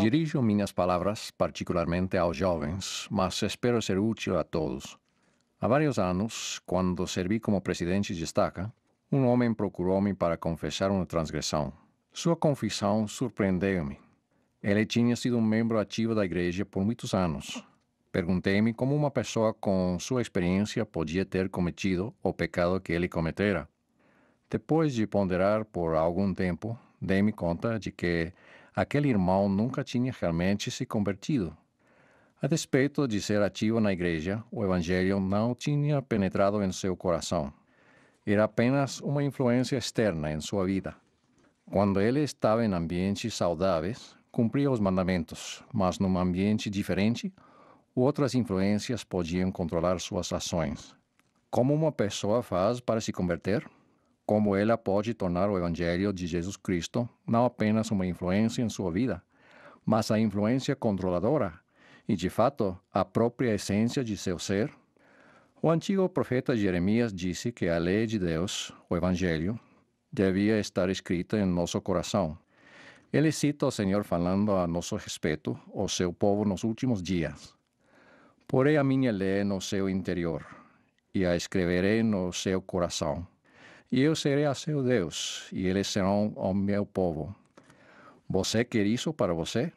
Dirijo minhas palavras particularmente aos jovens, mas espero ser útil a todos. Há vários anos, quando servi como presidente de estaca, um homem procurou-me para confessar uma transgressão. Sua confissão surpreendeu-me. Ele tinha sido um membro ativo da igreja por muitos anos. Perguntei-me como uma pessoa com sua experiência podia ter cometido o pecado que ele cometera. Depois de ponderar por algum tempo, dei-me conta de que aquele irmão nunca tinha realmente se convertido. A despeito de ser ativo na igreja, o evangelho não tinha penetrado em seu coração. Era apenas uma influência externa em sua vida. Quando ele estava em ambientes saudáveis, cumpria os mandamentos, mas num ambiente diferente, outras influências podiam controlar suas ações. Como uma pessoa faz para se converter? Como ela pode tornar o Evangelho de Jesus Cristo não apenas uma influência em sua vida, mas a influência controladora e, de fato, a própria essência de seu ser? O antigo profeta Jeremias disse que a lei de Deus, o Evangelho, devia estar escrita em nosso coração. Ele cita o Senhor falando a nosso respeito, o seu povo nos últimos dias. Porei a minha lei no seu interior, e a escreverei no seu coração. E eu serei a seu Deus, e eles serão o meu povo. Você quer isso para você?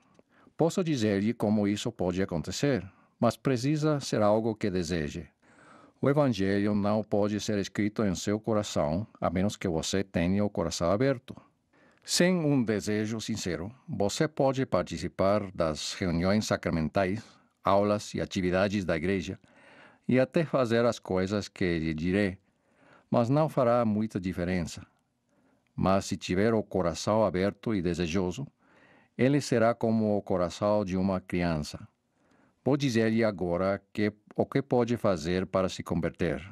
Posso dizer-lhe como isso pode acontecer, mas precisa ser algo que deseje. O Evangelho não pode ser escrito em seu coração a menos que você tenha o coração aberto. Sem um desejo sincero, você pode participar das reuniões sacramentais, aulas e atividades da igreja e até fazer as coisas que lhe direi, mas não fará muita diferença. Mas se tiver o coração aberto e desejoso, ele será como o coração de uma criança. Vou dizer-lhe agora que, o que pode fazer para se converter.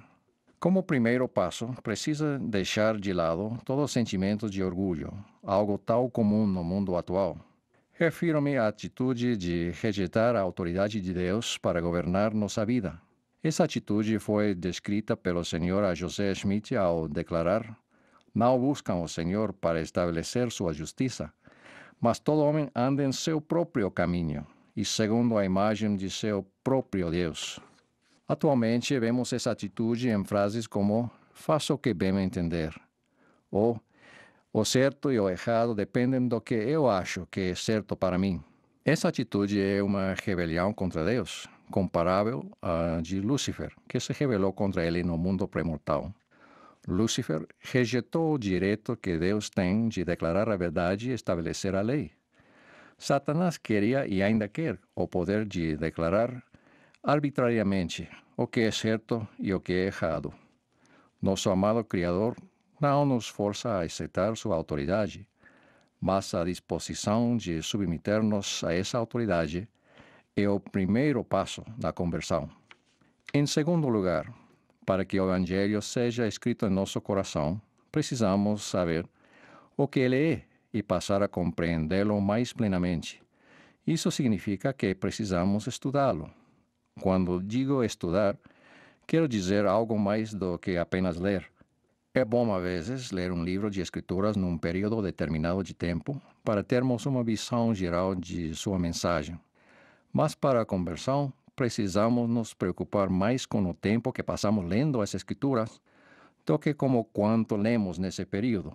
Como primeiro passo, precisa deixar de lado todo sentimento de orgulho, algo tão comum no mundo atual. Refiro-me à atitude de rejeitar a autoridade de Deus para governar nossa vida. Essa atitude foi descrita pelo Senhor José Schmidt ao declarar: Não buscam o Senhor para estabelecer sua justiça, mas todo homem anda em seu próprio caminho e segundo a imagem de seu próprio Deus. Atualmente vemos essa atitude em frases como faça o que bem entender, ou o certo e o errado dependem do que eu acho que é certo para mim. Essa atitude é uma rebelião contra Deus, comparável à de Lúcifer, que se rebelou contra ele no mundo pré-mortal. Lúcifer rejeitou o direito que Deus tem de declarar a verdade e estabelecer a lei. Satanás queria e ainda quer o poder de declarar arbitrariamente o que é certo e o que é errado. Nosso amado Criador não nos força a aceitar sua autoridade, mas a disposição de submeter-nos a essa autoridade é o primeiro passo da conversão. Em segundo lugar, para que o Evangelho seja escrito em nosso coração, precisamos saber o que ele é e passar a compreendê-lo mais plenamente. Isso significa que precisamos estudá-lo. Quando digo estudar, quero dizer algo mais do que apenas ler. É bom, às vezes, ler um livro de escrituras num período determinado de tempo para termos uma visão geral de sua mensagem. Mas para a conversão, precisamos nos preocupar mais com o tempo que passamos lendo as escrituras do que com o quanto lemos nesse período.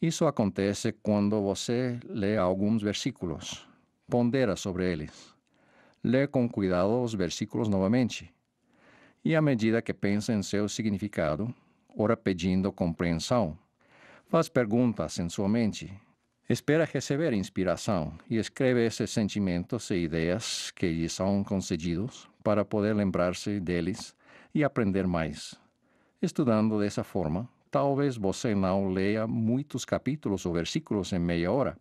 Isso acontece quando você lê alguns versículos, pondera sobre eles, lê com cuidado os versículos novamente, e à medida que pensa em seu significado, ora pedindo compreensão, faz perguntas em sua mente, espera receber inspiração e escreve esses sentimentos e ideias que lhe são concedidos para poder lembrar-se deles e aprender mais. Estudando dessa forma, talvez você não leia muitos capítulos ou versículos em meia hora,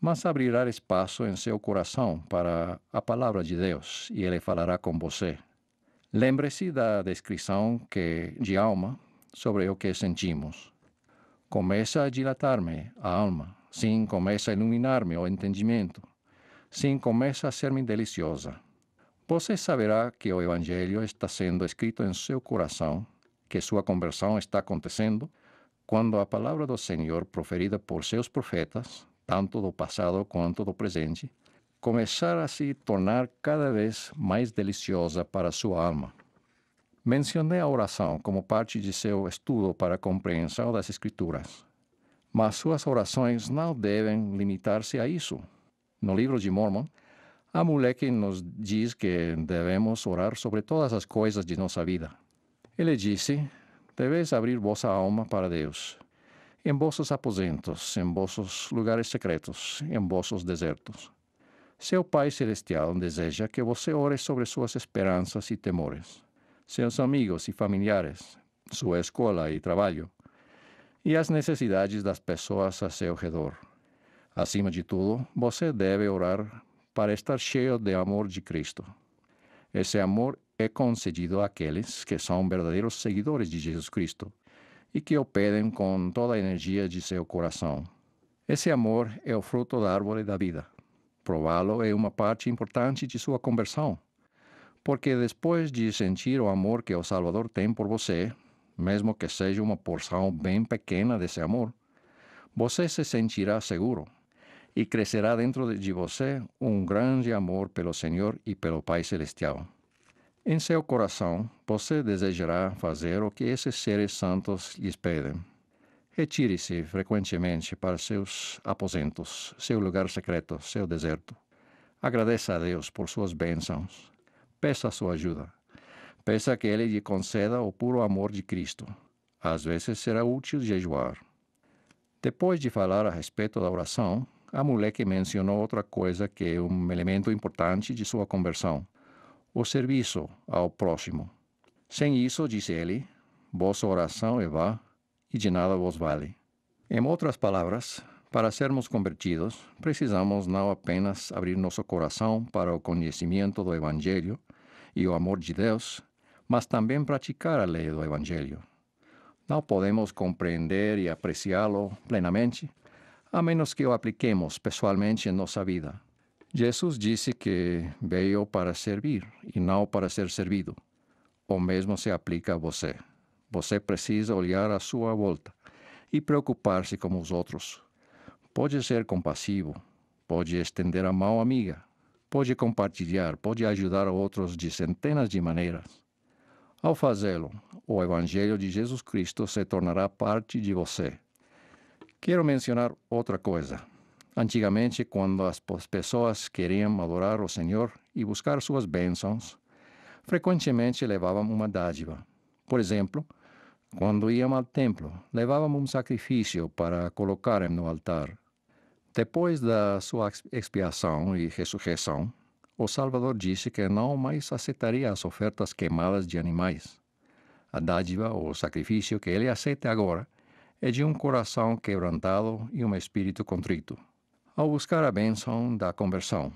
mas abrirá espaço em seu coração para a palavra de Deus e ele falará com você. Lembre-se da descrição que de alma sobre o que sentimos. Começa a dilatar-me a alma, sim, começa a iluminar-me o entendimento, sim, começa a ser-me deliciosa. Você saberá que o Evangelho está sendo escrito em seu coração, que sua conversão está acontecendo, quando a palavra do Senhor proferida por seus profetas tanto do passado quanto do presente, começar a se tornar cada vez mais deliciosa para sua alma. Mencionei a oração como parte de seu estudo para a compreensão das Escrituras. Mas suas orações não devem limitar-se a isso. No livro de Mormon, a mulher que nos diz que devemos orar sobre todas as coisas de nossa vida. Ele disse: Deveis abrir vossa alma para Deus, em vossos aposentos, em vossos lugares secretos, em vossos desertos. Seu Pai Celestial deseja que você ore sobre suas esperanças e temores, seus amigos e familiares, sua escola e trabalho, e as necessidades das pessoas a seu redor. Acima de tudo, você deve orar para estar cheio de amor de Cristo. Esse amor é concedido àqueles que são verdadeiros seguidores de Jesus Cristo e que o pedem com toda a energia de seu coração. Esse amor é o fruto da árvore da vida. Prová-lo é uma parte importante de sua conversão, porque depois de sentir o amor que o Salvador tem por você, mesmo que seja uma porção bem pequena desse amor, você se sentirá seguro e crescerá dentro de você um grande amor pelo Senhor e pelo Pai Celestial. Em seu coração, você desejará fazer o que esses seres santos lhes pedem. Retire-se frequentemente para seus aposentos, seu lugar secreto, seu deserto. Agradeça a Deus por suas bênçãos. Peça sua ajuda. Peça que Ele lhe conceda o puro amor de Cristo. Às vezes será útil jejuar. Depois de falar a respeito da oração, a mulher que mencionou outra coisa que é um elemento importante de sua conversão o serviço ao próximo. Sem isso, disse ele, vossa oração é vã e de nada vos vale. Em outras palavras, para sermos convertidos, precisamos não apenas abrir nosso coração para o conhecimento do Evangelho e o amor de Deus, mas também praticar a lei do Evangelho. Não podemos compreender e apreciá-lo plenamente a menos que o apliquemos pessoalmente em nossa vida. Jesus disse que veio para servir e não para ser servido. O mesmo se aplica a você. Você precisa olhar à sua volta e preocupar-se com os outros. Pode ser compassivo, pode estender a mão amiga, pode compartilhar, pode ajudar outros de centenas de maneiras. Ao fazê-lo, o Evangelho de Jesus Cristo se tornará parte de você. Quero mencionar outra coisa. Antigamente, quando as pessoas queriam adorar o Senhor e buscar suas bênçãos, frequentemente levavam uma dádiva. Por exemplo, quando iam ao templo, levavam um sacrifício para colocarem no altar. Depois da sua expiação e ressurreição, o Salvador disse que não mais aceitaria as ofertas queimadas de animais. A dádiva ou sacrifício que ele aceita agora é de um coração quebrantado e um espírito contrito. Ao buscar a bênção da conversão,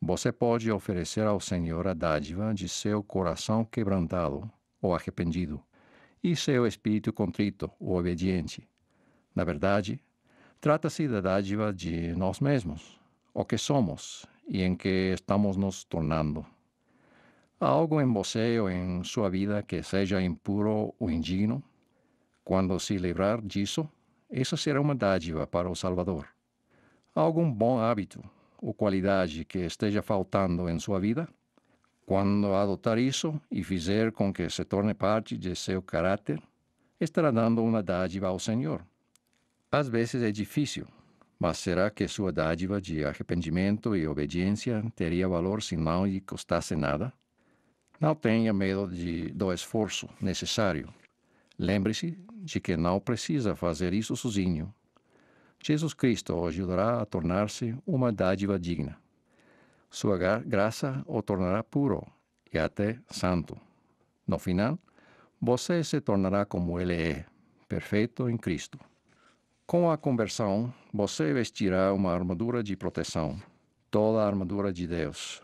você pode oferecer ao Senhor a dádiva de seu coração quebrantado ou arrependido e seu espírito contrito ou obediente. Na verdade, trata-se da dádiva de nós mesmos, o que somos e em que estamos nos tornando. Há algo em você ou em sua vida que seja impuro ou indigno? Quando se livrar disso, essa será uma dádiva para o Salvador algum bom hábito ou qualidade que esteja faltando em sua vida? Quando adotar isso e fizer com que se torne parte de seu caráter, estará dando uma dádiva ao Senhor. Às vezes é difícil, mas será que sua dádiva de arrependimento e obediência teria valor se não lhe custasse nada? Não tenha medo de, do esforço necessário. Lembre-se de que não precisa fazer isso sozinho Jesus Cristo o ajudará a tornar-se uma dádiva digna. Sua graça o tornará puro e até santo. No final, você se tornará como Ele é, perfeito em Cristo. Com a conversão, você vestirá uma armadura de proteção, toda a armadura de Deus.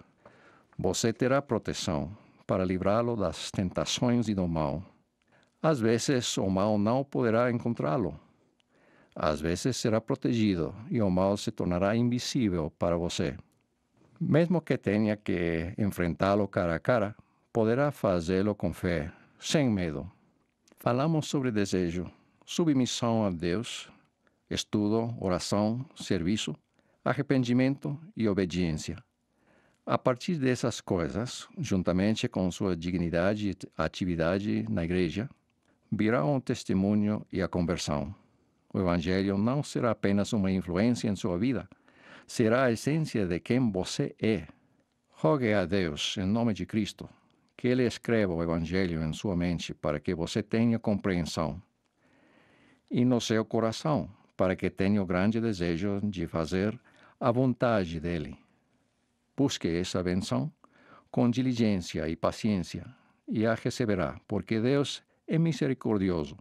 Você terá proteção para livrá-lo das tentações e do mal. Às vezes, o mal não poderá encontrá-lo às vezes será protegido e o mal se tornará invisível para você. Mesmo que tenha que enfrentá-lo cara a cara, poderá fazê-lo com fé, sem medo. Falamos sobre desejo, submissão a Deus, estudo, oração, serviço. arrependimento e obediência. A partir dessas coisas, juntamente com sua dignidade e atividade na igreja, virá um testemunho e a conversão. O Evangelho não será apenas uma influência em sua vida, será a essência de quem você é. Rogue a Deus, em nome de Cristo, que Ele escreva o Evangelho em sua mente para que você tenha compreensão. E no seu coração, para que tenha o grande desejo de fazer a vontade dEle. Busque essa benção com diligência e paciência, e a receberá, porque Deus é misericordioso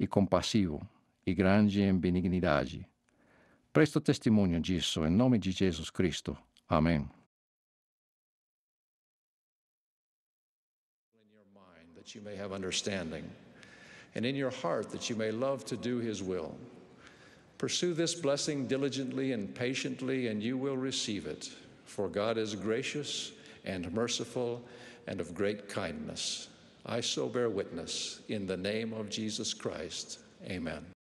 e compassivo e grande em benignidade. Presto testemunho disso em nome de Jesus Cristo. Amém. and in your heart that you may love to do his will. Pursue this blessing diligently and patiently, and you will receive it. For God is gracious and merciful and of great kindness. I so bear witness in the name of Jesus Christ. Amen.